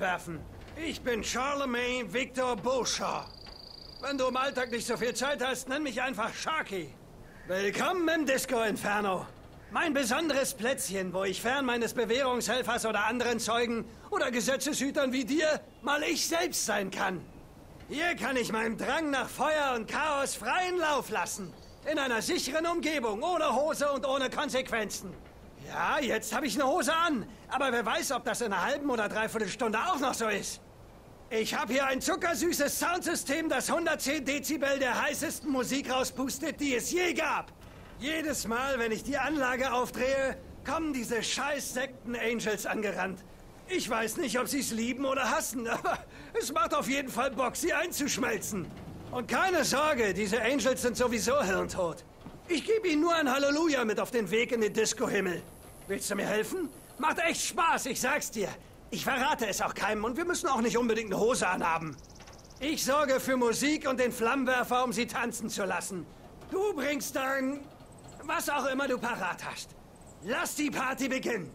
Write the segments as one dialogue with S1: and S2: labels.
S1: werfen. Ich bin Charlemagne Victor Beauchamp. Wenn du im Alltag nicht so viel Zeit hast, nenn mich einfach Sharky. Willkommen im Disco Inferno. Mein besonderes Plätzchen, wo ich fern meines Bewährungshelfers oder anderen Zeugen oder Gesetzeshütern wie dir mal ich selbst sein kann. Hier kann ich meinem Drang nach Feuer und Chaos freien Lauf lassen. In einer sicheren Umgebung, ohne Hose und ohne Konsequenzen. Ja, jetzt habe ich eine Hose an. Aber wer weiß, ob das in einer halben oder dreiviertel Stunde auch noch so ist. Ich habe hier ein zuckersüßes Soundsystem, das 110 Dezibel der heißesten Musik rauspustet, die es je gab. Jedes Mal, wenn ich die Anlage aufdrehe, kommen diese scheiß Sekten-Angels angerannt. Ich weiß nicht, ob sie es lieben oder hassen, aber es macht auf jeden Fall Bock, sie einzuschmelzen. Und keine Sorge, diese Angels sind sowieso hirntot. Ich gebe ihnen nur ein Halleluja mit auf den Weg in den Disco-Himmel. Willst du mir helfen? Macht echt Spaß, ich sag's dir. Ich verrate es auch keinem und wir müssen auch nicht unbedingt eine Hose anhaben. Ich sorge für Musik und den Flammenwerfer, um sie tanzen zu lassen. Du bringst dann, was auch immer du parat hast. Lass die Party beginnen.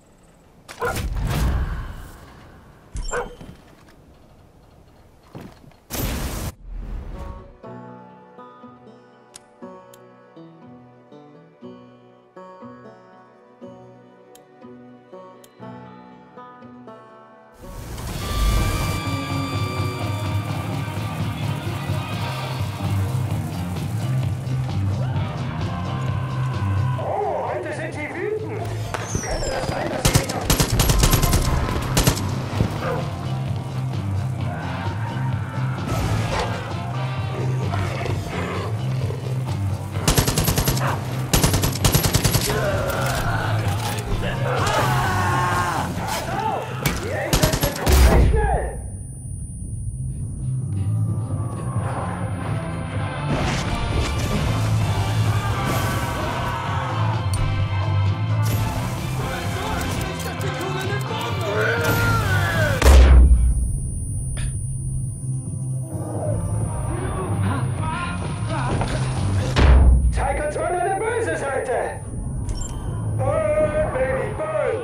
S1: Burn, baby, burn!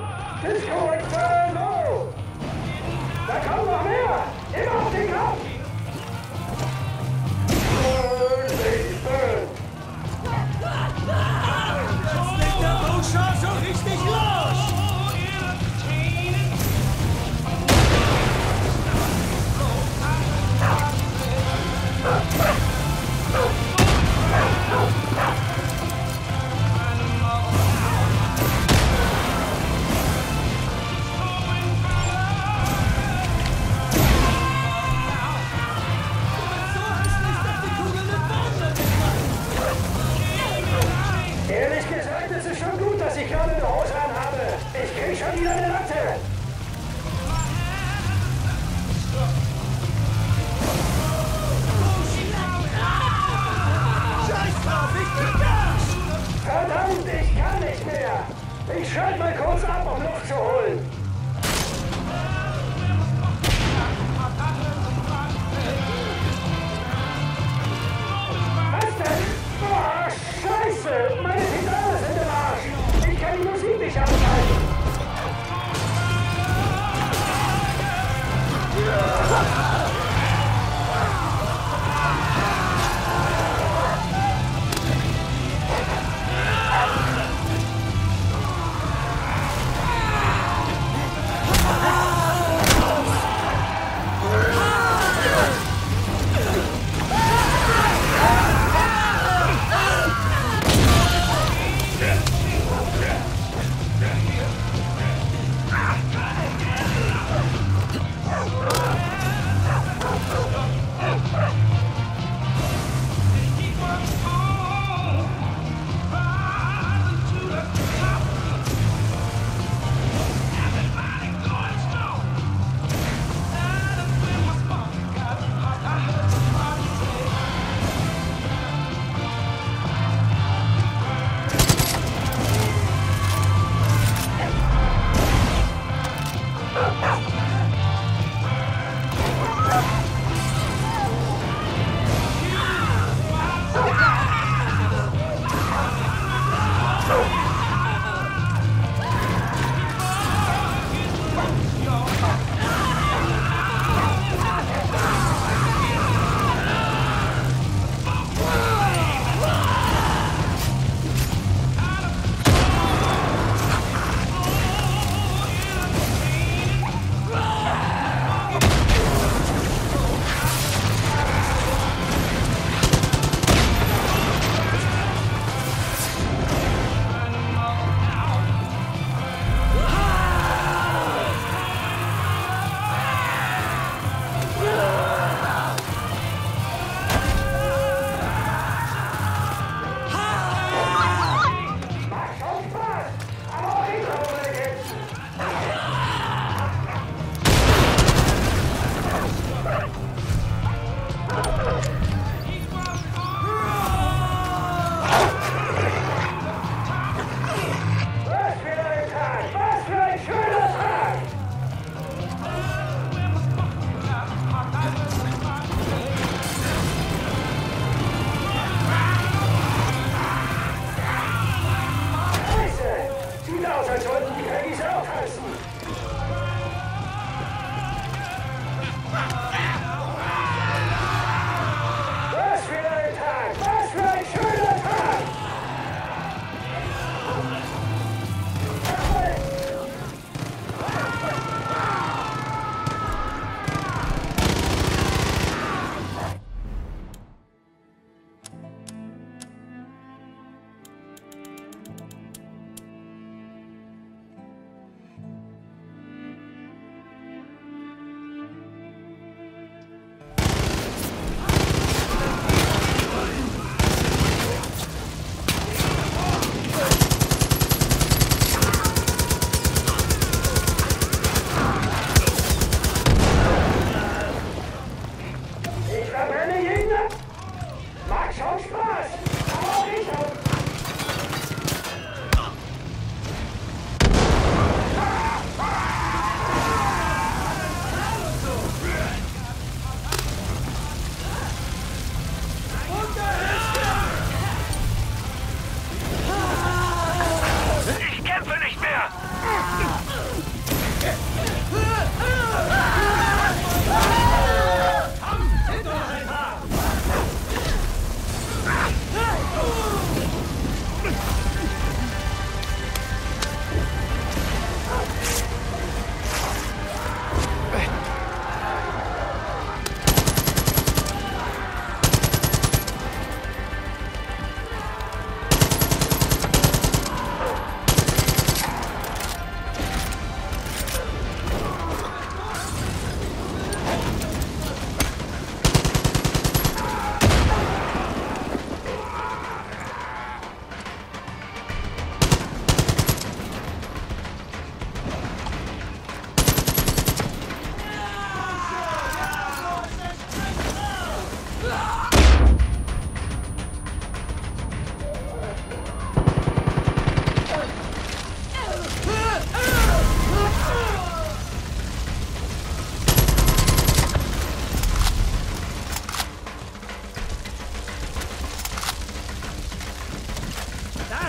S2: Just go like burn!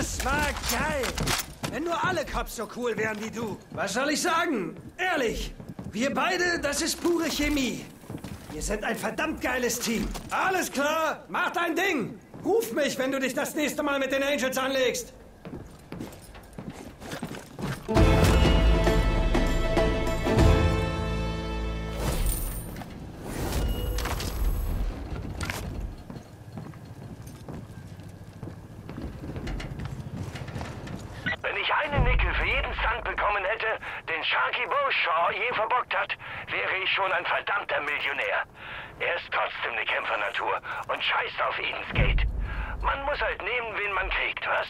S1: Das war geil. Wenn nur alle Cops so cool wären wie du. Was soll ich sagen? Ehrlich, wir beide, das ist pure Chemie. Wir sind ein verdammt geiles Team. Alles klar, mach dein Ding. Ruf mich, wenn du dich das nächste Mal mit den Angels anlegst.
S2: Den Sharky Beauchamp je verbockt hat, wäre ich schon ein verdammter Millionär. Er ist trotzdem eine Kämpfernatur und scheißt auf Eden's Gate. Man muss halt nehmen, wen man kriegt, was?